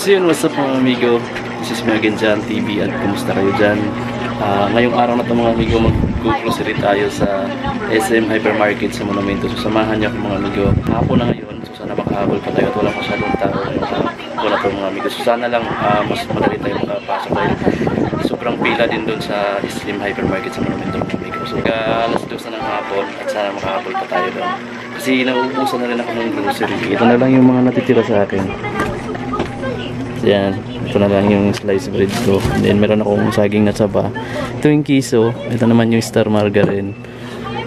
So yun, what's up mga amigo? This is me again Jan TV at kumusta kayo dyan? Ah, ngayong araw na ito mga amigo, mag-grocery tayo sa SM Hypermarket sa Monumento. So samahan niyo ako mga amigo. Hapon na ngayon, so sana makahabol pa tayo at wala masyadong tao. Wala po mga amigo. So sana lang ah, mas madali tayo makapasok dahil sobrang pila din doon sa SM Hypermarket sa Monumento mga amigo. So ka alas 2 na ng hapon at sana makahabol pa tayo doon. Kasi nauubusan na rin ako ng grocery. Ito na lang yung mga natitira sa akin. Yan. Ito na lang yung slice bread ko. And then meron akong saging na saba. Ito yung kiso. Ito naman yung star margarine.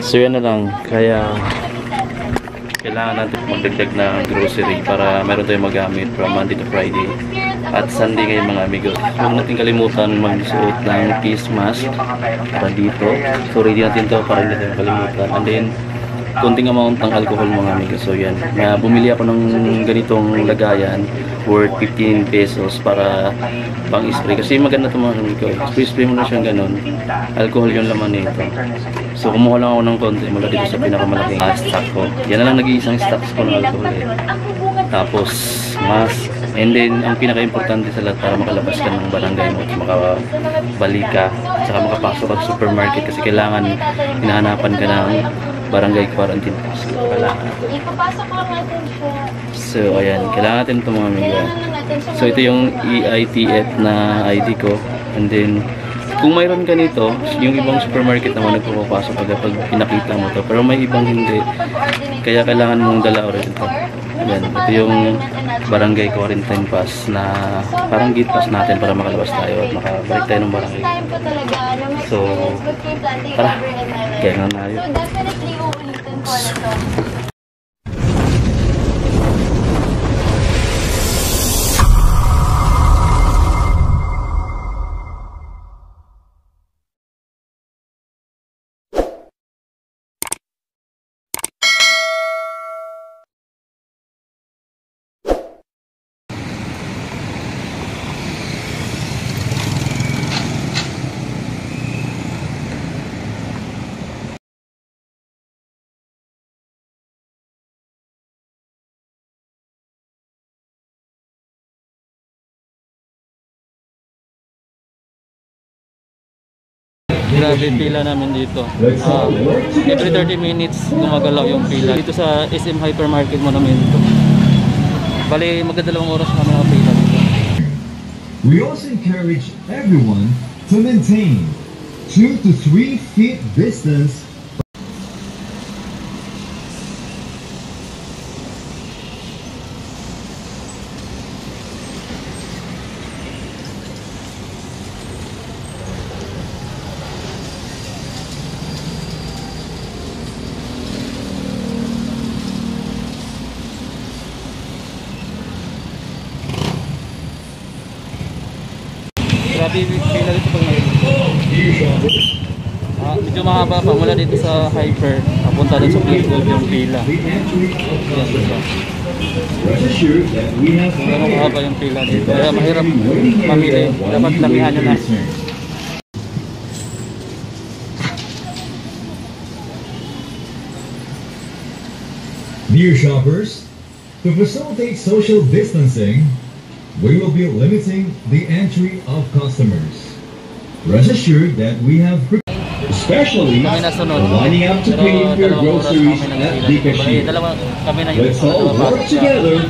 So yan na lang. Kaya kailangan natin magdagdag na grocery para meron tayong magamit from Monday to Friday. At Sunday ngayon mga amigo. Huwag natin kalimutan magsuot ng face mask para dito. So ready natin to para hindi tayo kalimutan. And then konting amount ng alcohol mga amigo. So yan. Na bumili ako ng ganitong lagayan worth 15 pesos para pang spray. Kasi maganda ito mga amigo. Spray spray mo na siyang ganun. Alcohol yung laman nito. So kumuha lang ako ng konti mula dito sa pinakamalaking uh, stock ko. Yan na lang nag-iisang stocks ko ng alcohol eh. Tapos mask. And then ang pinaka-importante sa lahat para makalabas ka ng barangay mo at makabalik ka. Tsaka makapasok ka sa supermarket kasi kailangan hinahanapan ka ng barangay quarantine pass. Kailangan. Ipapasok lang natin siya. So, ayan. Kailangan natin ito mga amiga. So, ito yung EITF na ID ko. And then, kung mayroon ka nito, yung ibang supermarket naman nagpapapasok ka kapag pinakita mo to. Pero may ibang hindi. Kaya kailangan mong dala ulit ito. Ayan. Ito yung barangay quarantine pass na parang gate pass natin para makalabas tayo at makabalik tayo ng barangay. na So, tara. Kaya nga tayo. So definitely uulitin ko na to. Grabe pila namin dito. Ah, every 30 minutes gumagalaw yung pila. Dito sa SM Hypermarket mo namin dito. Bali, magdadalawang oras kami nakapila dito. We also encourage everyone to maintain 2 to 3 feet distance Grabe pila dito pag may Ah, medyo mahaba pa mula dito sa Hyper. Papunta doon sa Fleetwood yung pila. the entry of Yan, customers. Rest assured that we have Pero mahaba yung pila dito. Kaya mahirap mamili. Dapat lamihan nyo na. Dear shoppers, to facilitate social distancing, we will be limiting the entry of customers. Rest assured that we have especially lining up to pay for your groceries at the cashier. Let's all work together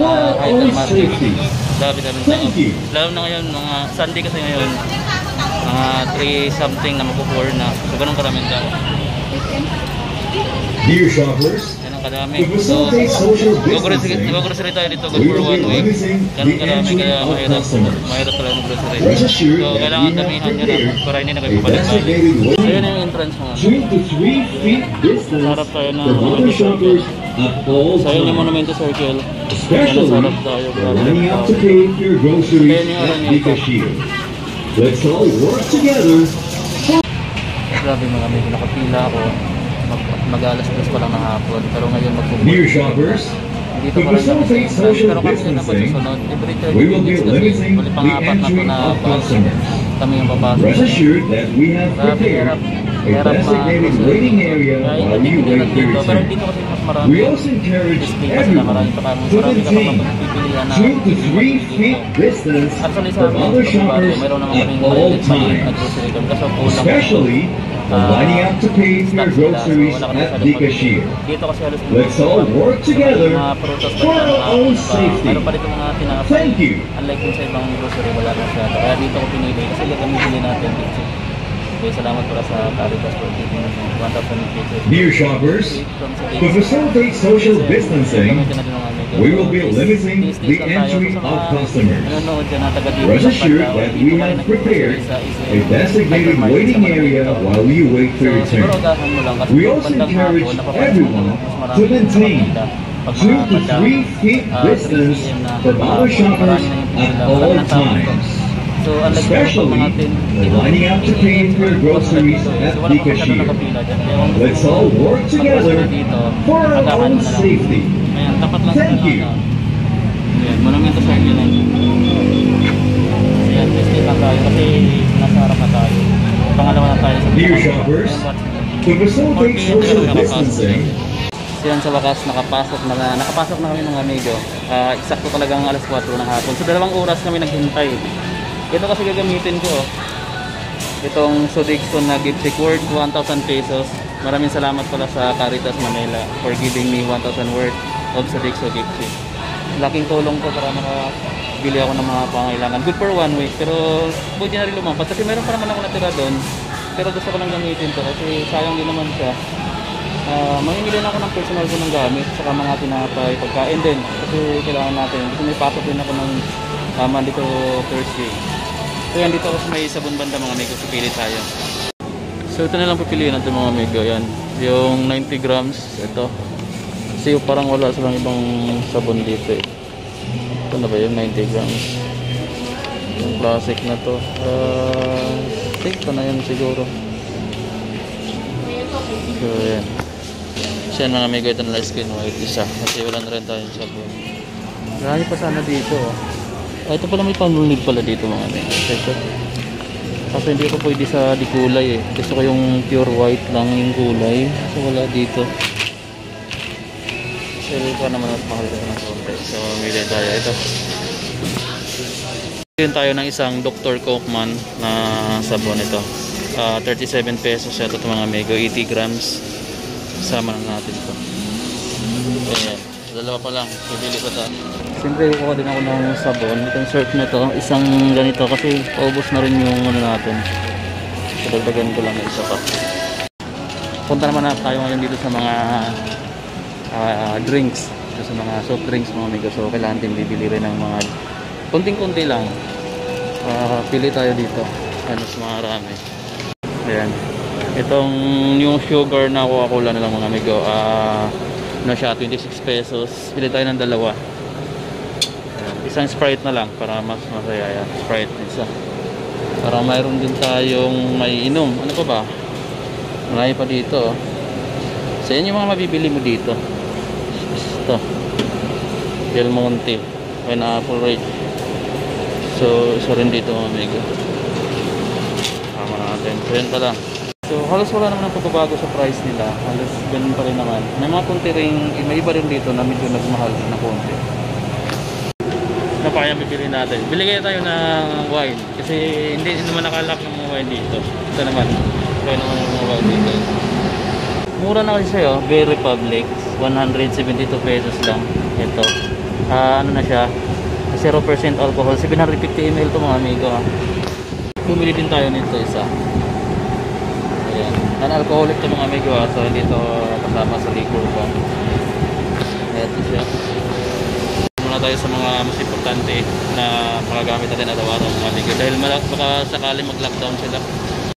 for our own safety. Thank you. Lalo na ngayon, mga Sunday kasi ngayon, mga 3 something na magpo-4 na. So, ganun karaming tao. Dear shoppers, kadami. So, mag-grocery tayo dito for one week. Ganun entry kaya mahirap. Mahirap talaga mag-grocery. So, kailangan damihan nyo na para hindi na kayo pabalik-balik. So, yun yung entrance mga. distance Sarap tayo ng at all So, yun yung. Monumento Circle. Yan ang Especially sarap tayo. Kaya yung cashier. Let's all work together Grabe mga amigo, nakapila ako. Mag, mag-alas dos pa lang ng hapon. Pero ngayon magpupunta. Dear shoppers, Dito to pa rin kami sa social Pero kami na distancing, susunod. Every 30 we will be minutes kasi. limiting Bali the pang-apat na entry na of bus. customers. Kami yung papasok. Rest assured that we have prepared a designated waiting area while you wait lang for your turn. kasi. We also encourage everyone to maintain two to three feet distance from other shoppers at all times. Especially Ah, lining up to pay for your so groceries at the cashier. Let's all work together for our own safety. Thank you. Unlike sa ibang grocery, wala na siya. Kaya dito ko pinili kasi gagamitin natin Dear shoppers, to facilitate social distancing, we will be limiting the entry of customers. Rest assured that we have prepared a designated waiting area while you wait for your turn. We also encourage everyone to maintain two to three feet distance from other shoppers at all times. So, unlike sa mga tin- when lining up to pay for your groceries at wala pa masyado nakapila dyan. Let's all work together dito, for our own lang. safety. Ayan, tapat lang Thank you. ano. Ayan, monumento sa inyo lang. Ayan, testing lang tayo kasi nasa harap na tayo. Pangalawa na tayo sa Dear shoppers, To facilitate social distancing, yan sa wakas nakapasok na, na nakapasok na kami mga amigo. Ah, eksakto talagang alas 4 ng hapon. So dalawang oras kami naghintay. Ito kasi gagamitin ko. oh. Itong Sodexon na gift check worth 1,000 pesos. Maraming salamat pala sa Caritas Manila for giving me 1,000 worth of Sodexo gift. Laking tulong ko para makabili ako ng mga pangailangan. Good for one week pero pwede na rin lumampas kasi meron pa naman ako natira doon. Pero gusto ko lang gamitin to kasi sayang din naman siya. Ah, mamimili na ako ng personal ko ng gamit saka mga tinapay, pagkain din kasi kailangan natin kasi may pasok din ako ng uh, Monday to Thursday so yan dito ako sa may sabon banda mga amigo pipili tayo. So ito na lang pipiliin natin mga amigo yan. Yung 90 grams ito. Kasi parang wala silang ibang sabon dito eh. Ito na ba yung 90 grams? Yung classic na to. Uh, think ko na yan siguro. So yan. Mga amigo, ito na lang skin white isa. Kasi wala na rin tayong sabon. Marami pa sana dito oh. Ah, ito pala may panulnig pala dito mga amigo. Ito. Kasi hindi ko pwede sa di kulay eh. Gusto ko yung pure white lang yung kulay. So wala dito. So ito naman at mahal ko ng konti. So mili tayo. Ito. Yun tayo ng isang Dr. Cokeman na sabon ito. Ah, 37 pesos siya ito mga amigo. 80 grams sama na natin ito ayan dalawa pa lang bibili ko ito siyempre kukuha din ako ng sabon. Itong surf na to isang ganito kasi paubos na rin yung ano natin. So dagdagan ko lang ng isa pa. Punta naman na tayo ngayon dito sa mga ah, drinks. Dito sa mga soft drinks mga amigo. So kailangan din bibili rin ng mga kunting kunti lang. Ah, pili tayo dito. Ano sa mga rami ayan. Itong yung sugar na Coca-Cola na lang mga amigo. Ah ano siya 26 pesos. Bili tayo ng dalawa isang Sprite na lang para mas masaya yan. Sprite isa. Para mayroon din tayong may inom. Ano pa ba? Marami pa dito oh. so yung mga mabibili mo dito. Ito. Del Monte. Pineapple Rage so isa rin dito mga amigo. Tama natin. So yan So halos wala naman ang pagbabago sa price nila. Halos ganun pa rin naman. May mga konti rin, may iba rin dito na medyo nagmahal na konti. Napaya bibili natin. Bili kaya tayo ng wine. Kasi hindi naman nakalak mga wine dito. Ito naman. Kaya naman mga wine dito. Mura na kasi siya, oh. Bay Republic. 172 pesos lang. Ito. Ah, ano na siya? 0% alcohol. 750 ml to mga amigo. ah. Bumili din tayo nito isa. Ayan. Non-alcoholic to mga amigo ha. So hindi to kasama sa liquor ko. Ito siya. Muna tayo sa mga mas importante na makagamit natin araw-araw mga amigo. Dahil baka sakali mag-lockdown sila.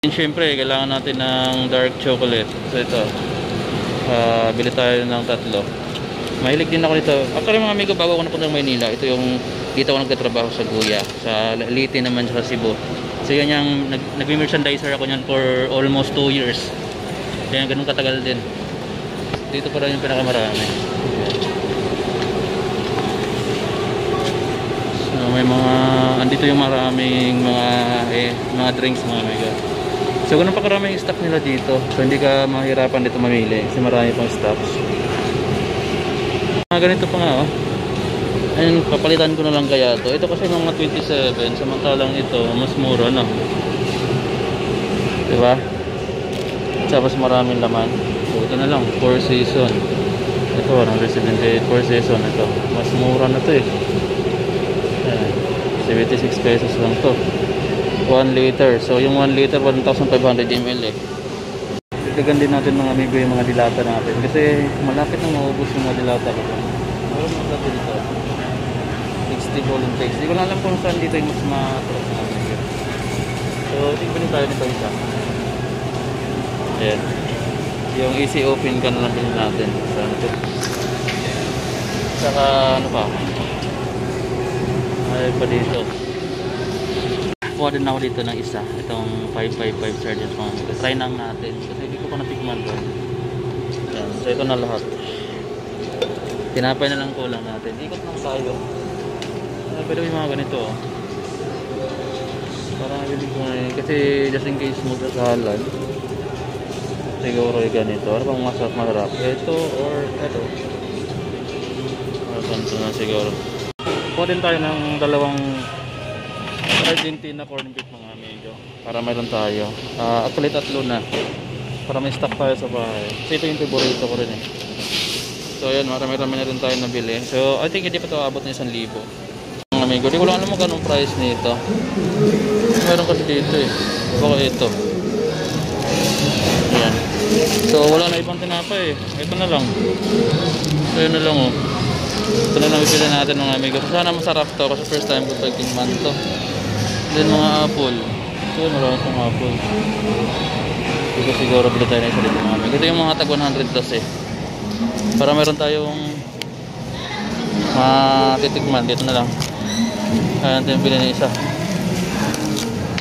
And syempre, kailangan natin ng dark chocolate. So ito. Ah, bili tayo ng tatlo. Mahilig din ako nito. Actually mga amigo, bago ako napunta ng Maynila, ito yung dito ako nagtatrabaho sa Guya. Sa Leyte naman sa Cebu. So yan yung nag, nag-merchandiser ako niyan for almost 2 years. Kaya ganun katagal din. Dito pa rin yung pinakamarami. Ayan. So may mga andito yung maraming mga eh, mga drinks mga mega. So ganun pa karaming stock nila dito. So hindi ka mahirapan dito mamili kasi marami pang stocks. Ah, ganito pa nga oh. Ayun, papalitan ko na lang kaya to. Ito kasi mga 27, samantalang ito, mas mura na. Diba? Tapos maraming laman. So, ito na lang, 4 season. Ito, 178 4 season. Ito, mas mura na to eh. Ayan, 76 pesos lang to. 1 liter. So, yung 1 liter, 1,500 ml eh. Dagdagan din natin mga amigo yung mga dilata natin. Kasi malapit na maubos yung mga dilata ko. Meron mga dilata dito. 60 ball and takes. Hindi ko na alam kung saan dito yung mas matrap na amigo. So, tingnan tayo nito isa. Ayan. Yung easy open ka na lang din natin. Sa. Saka ano pa. Ay pa dito. Kuha din ako dito ng isa. Itong 555 charges mga. Try lang natin. Kasi hindi ko pa natikman to. Ayan. So ito na lahat. Tinapay na lang kulang natin. Ikot lang tayo. Ah, Pero may mga ganito. oh. Parang nabili ko na yun. Kasi just in case mo sa halal. Siguro yung ganito. Ano bang masarap masarap? Ito or ito? Ano ganito na siguro. Kuha din tayo ng dalawang Argentina corn beef mga amigo. Para mayroon tayo. Ah, actually tatlo na. Para may stock tayo sa bahay. Kasi ito yung favorito ko rin eh. So yan, marami-rami na rin tayo nabili. So I think hindi pa ito abot ng isang libo. Mga amigo, di ko lang alam mo ganong price nito. Meron kasi dito eh. Baka ito. Ayan. So wala na ibang tinapay eh. Ito na lang. So yun na lang oh. Ito na lang bibili natin mga amigo. Sana masarap to kasi first time ko man to. Then mga apple. Ito marami pang apple. Ito siguro bili tayo na isa dito mga amigo. Ito yung mga tag 100 plus eh. Para meron tayong matitikman. Dito na lang. Kaya natin bili na isa.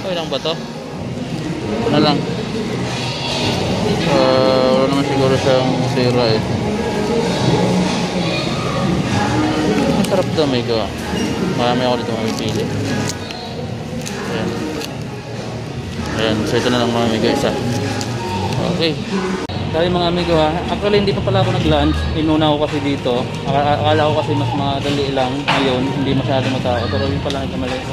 Okay lang ba to? Ito na lang. Uh, wala naman siguro siyang sira eh. Masarap to, amigo. Marami ako dito mamipili. Ayan. Ayan. So ito na lang mga amigo isa. Okay. Dahil mga amigo ha, actually hindi pa pala ako nag-lunch. Inuna ko kasi dito. Ak- Akala ko kasi mas madali lang ngayon. Hindi masyado matao. Pero yun pala nagkamali ko.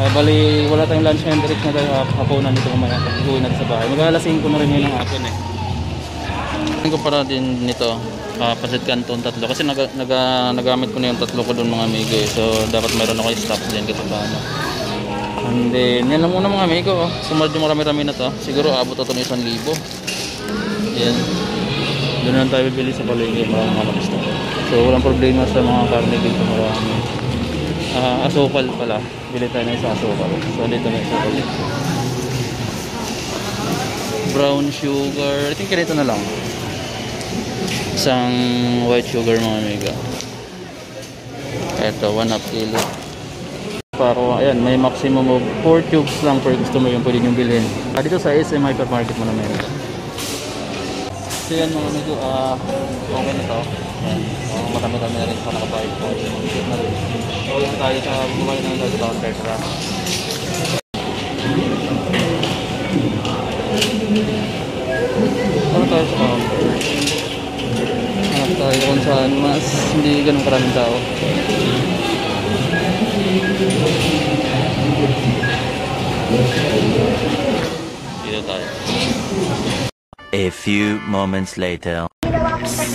Ah, bali, wala tayong lunch ngayon. Direct na tayo hap- hapunan dito kumaya. Pag uwi natin sa bahay. Mag-alasing ko na rin yun ng hapon eh. Tingin ko para din nito. Uh, pasit canton tatlo. Kasi naga, naga, nagamit ko na yung tatlo ko doon mga amigo eh. So, dapat mayroon ako stock din kasi paano. And then, yan lang muna mga amigo. Oh. Sumunod yung marami-rami na to. Siguro abot ito ng isang libo. Yan. Doon na lang tayo bibili sa palengke. Maraming mga stock. So, walang problema sa mga karne dito. Marami. Ah, asukal pala. Bili tayo ng isa asukal. So, dito na asukal dito. Brown sugar. I think ganito na lang. Isang white sugar mga amiga. Ito, 1 half kilo. Para, ayan, may maximum of 4 tubes lang per customer yung pwede nyo bilhin. Ah, dito sa SM Hypermarket mo na meron. So yan mga amigo, ah, okay na to. Ayan, uh, marami-rami na rin pa nakabayad ko. So yan tayo sa bumalik na tayo sa counter. Tara. Ano tayo sa counter? Hanap tayo kung saan mas hindi ganun karaming tao. Dito tayo. A few moments later.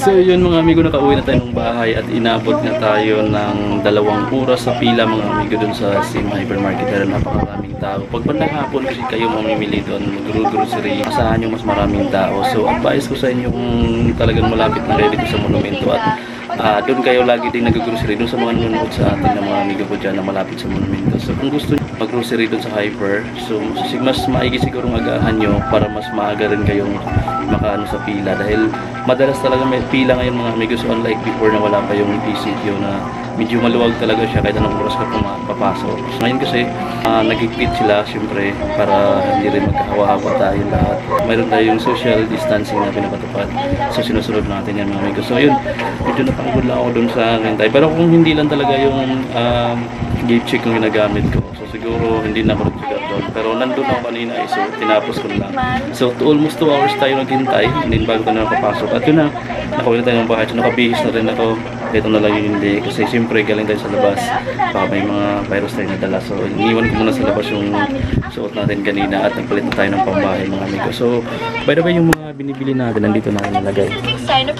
So yun mga amigo, nakauwi na tayo ng bahay at inabot na tayo ng dalawang oras sa pila mga amigo dun sa Sim Hypermarket dahil napakaraming tao. Pag bandang hapon kasi kayo mamimili doon, grocery, asahan nyo mas maraming tao. So advice ko sa inyo kung talagang malapit na ready ko sa monumento at ah doon kayo lagi din nag-grocery doon sa mga nanonood sa atin ng mga amigo ko dyan na malapit sa monumento. So kung gusto nyo mag-grocery doon sa Hyper, so mas maigi siguro agahan nyo para mas maaga rin kayong makaano sa pila dahil madalas talaga may pila ngayon mga amigos unlike before na wala pa yung PCTO na medyo maluwag talaga siya kahit anong oras ka papasok. So, ngayon kasi uh, nagigpit sila syempre para hindi rin magkahawa-hawa tayo lahat. Mayroon tayong social distancing na pinapatupad. So sinusunod natin yan mga amigos. So yun, medyo napagod lang ako dun sa hintay. Pero kung hindi lang talaga yung um, gate check yung ginagamit ko. So siguro hindi na ako. Pero nandun ako kanina eh, so tinapos ko na lang. So almost 2 hours tayo naghintay, and bago tayo nakapasok. At yun na, nakawin na tayo ng bahay. So nakabihis na rin ako. ito na lang yung hindi. Kasi siyempre galing tayo sa labas. Baka may mga virus tayo nadala. So, iniwan ko muna sa labas yung suot natin kanina at nagpalit na tayo ng pambahay mga amigo. So, by the way, yung mga binibili natin, nandito na nilagay.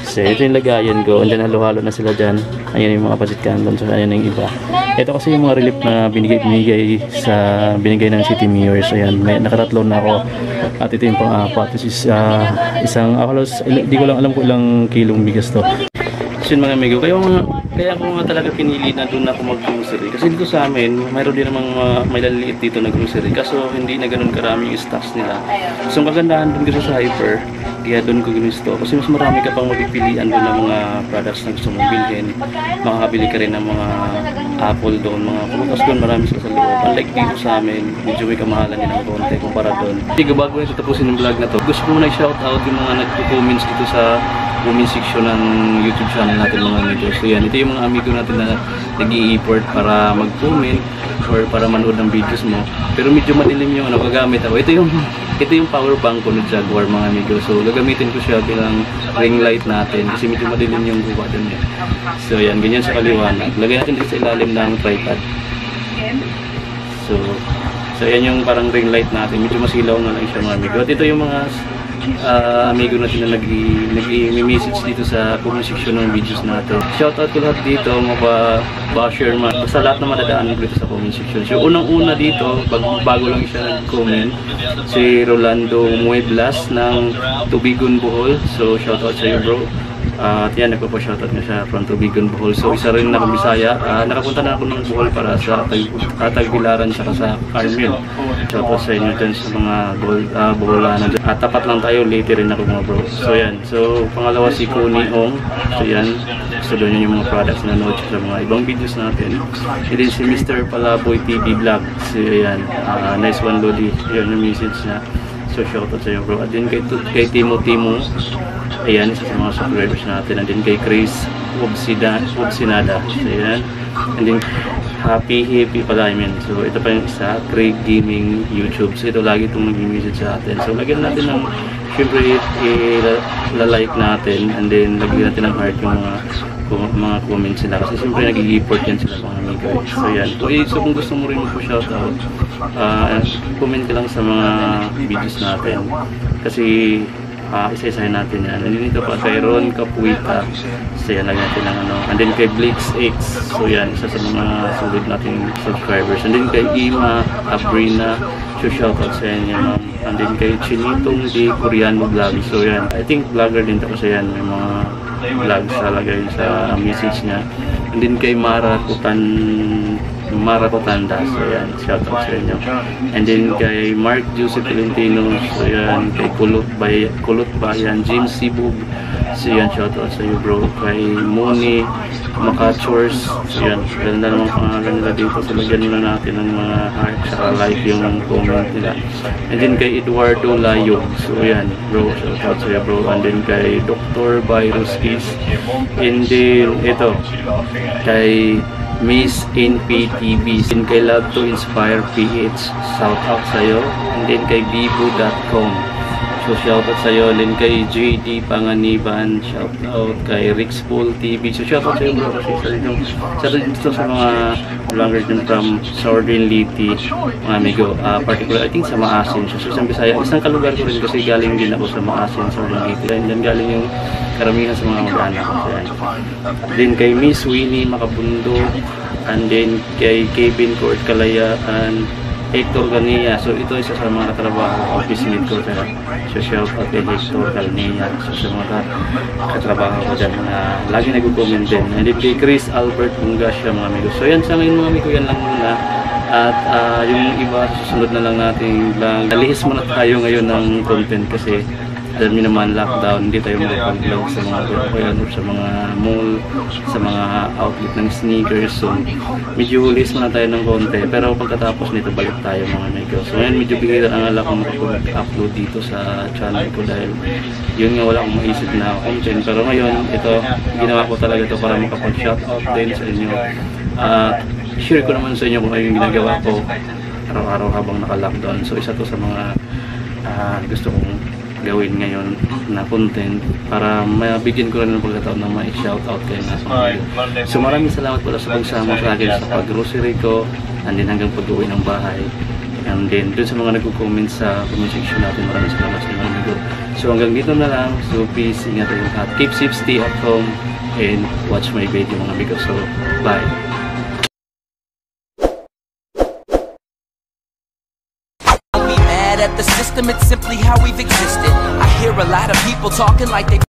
So, ito yung lagayan ko. Andyan halo-halo na sila dyan. Ayan yung mga pasit candon. So, ayan yung iba. Ito kasi yung mga relief na binigay, binigay sa binigay ng City Mayor. So, ayan. May, nakatatlo na ako. At ito yung pang-apat. This is ah, isang, akalos, hindi ko lang alam kung ilang kilong bigas to. So yun mga amigo, kaya, mga, kaya ako nga talaga pinili na doon ako mag-grocery. Kasi dito sa amin, mayroon din namang mga may laliliit dito na grocery. Kaso hindi na ganun karami yung stocks nila. So ang kagandahan doon kasi sa Hyper, kaya doon ko ginusto. Kasi mas marami ka pang mapipilian doon ng mga products na gusto mong bilhin. Makakabili ka rin ng mga apple doon, mga prutas doon, marami sa loob. Unlike dito sa amin, medyo may kamahalan din ng konti kumpara doon. Hindi bago na tapusin yung vlog na to, gusto ko muna i-shoutout yung mga nagko-comments dito sa comment section ng YouTube channel natin mga amigo. So yan, ito yung mga amigo natin na nag effort para mag-comment or para manood ng videos mo. Pero medyo madilim yung ano, gagamit ako. Ito yung ito yung power bank ko ng Jaguar mga amigo. So gagamitin ko siya bilang ring light natin kasi medyo madilim yung buka dun eh. So yan, ganyan sa kaliwanag. Lagay natin dito sa ilalim ng tripod. So, so yan yung parang ring light natin. Medyo masilaw na lang siya mga amigo. At ito yung mga ah, amigo natin na nag-message dito sa comment section ng videos natin. Shoutout ko lahat dito, mga ba- basher, mga, basta lahat na madadaan ko dito sa comment section. So, unang-una dito, bago, bago lang siya nag-comment, si Rolando Mueblas ng Tubigon Bohol. So, shoutout sa iyo bro. Ah, at yan, nagpapa-shoutout nga siya from Tubigon, Bohol. So, isa rin na Bisaya. Ah, nakapunta na ako ng Bohol para sa Tag uh, Tagbilaran siya sa Carmel. Shoutout sa inyo dyan sa mga Bohol, uh, Boholanan. At tapat lang tayo, late rin ako mga bro. So, yan. So, pangalawa si Kuni Ong. So, yan. Gusto doon yun yung mga products na siya sa mga ibang videos natin. And then si Mr. Palaboy TV Vlog. So, yan. Ah, nice one, Lodi. Yan yung message niya. So, shoutout sa iyo bro. At din kay, kay Timo Timo. Ayan, sa mga subscribers natin. And then kay Chris Wobsida, Wobsinada. So, ayan. And then, Happy Happy pala, I mean. So, ito pa yung isa, Craig Gaming YouTube. So, ito lagi itong nag-message sa atin. So, lagyan natin ng, syempre, i-like natin. And then, lagyan natin ng heart yung mga mga comments sila kasi siyempre nag-i-report yan sila mga amigo eh. so yan so, eh, so kung gusto mo rin po shoutout uh, comment ka lang sa mga videos natin kasi uh, isa-isahin natin yan. Nandito pa kay Ron Capuita so yan lang natin ng ano. And then kay Blix X. So yan isa sa mga sulit nating subscribers. And then kay Ima Abrina so shoutout sa inyo ma'am. And then kay Chinitong di Koreano Vlog. So yan I think vlogger din to kasi yan may mga vlogs talaga yun sa message niya. And then kay Mara Kutan Mara Kutanda so yan. Shoutout sa inyo. And then kay Mark Joseph Tolentino so yan. Kay Kulot, Bay Kulot Bayan James Sibug so yan. Shoutout sa iyo bro. Kay Moni Makachors. So yan. Ganda naman pangalan nila dito so lagyan nila natin ng mga heart saka like yung comment nila. And then kay Eduardo Layo. So yan bro. Shoutout sa iyo bro. And then kay Dr. Virus Kiss. And then ito. Kay Miss NPTV and kay Love to Inspire PH shout out sa'yo. And then kay Bibo.com so shout out sa'yo. And then kay JD Panganiban. Shout out kay Rixpool TV so shout out sa'yo bro. Kasi yung isa rin dito sa mga vloggers din from Southern Liti mga amigo uh, particular. I think sa Maasin so, so isang Bisaya. Isang kalugar ko rin kasi galing din ako sa Maasin Southern Liti. And then galing yung karamihan sa mga mag-anak ko so, yan. then kay Miss Winnie Makabundo and then kay Kevin Court Kalayaan Hector Gania. So ito isa sa mga katrabaho office mate ko sa so shout out kay Hector Gania. So sa mga katrabaho ko dyan na lagi nag-comment din. And then kay Chris Albert Bungasya mga amigo. So yan sa ngayon mga amigo yan lang muna. At ah, yung iba susunod na lang natin lang. Nalihis muna tayo ngayon ng content kasi alam niyo naman lockdown, hindi tayo makapag-vlog sa mga kuyan sa mga mall, sa mga outlet ng sneakers. So, medyo hulis muna tayo ng konti. Pero pagkatapos nito, balik tayo mga amigo. So, ngayon medyo bigay ang ala kong makapag-upload dito sa channel ko dahil yun nga wala akong maisip na content. Pero ngayon, ito, ginawa ko talaga ito para makapag-shoutout din sa inyo. At share ko naman sa inyo kung ano yung ginagawa ko araw-araw habang naka-lockdown. So, isa to sa mga ah, gusto kong gawin ngayon na content para mabigyan ko rin ng pagkataon na may shoutout kayo na sa mga So maraming salamat pala sa pagsama sa akin sa pag-grocery ko and then hanggang pag-uwi ng bahay. And then dun sa mga nagko-comment sa comment section natin, maraming salamat sa mga amigo. So hanggang dito na lang. So peace, ingat kayo lahat. Keep safe, stay at home, and watch my video mga amigo. So bye. At the system, it's simply how we've existed. I hear a lot of people talking like they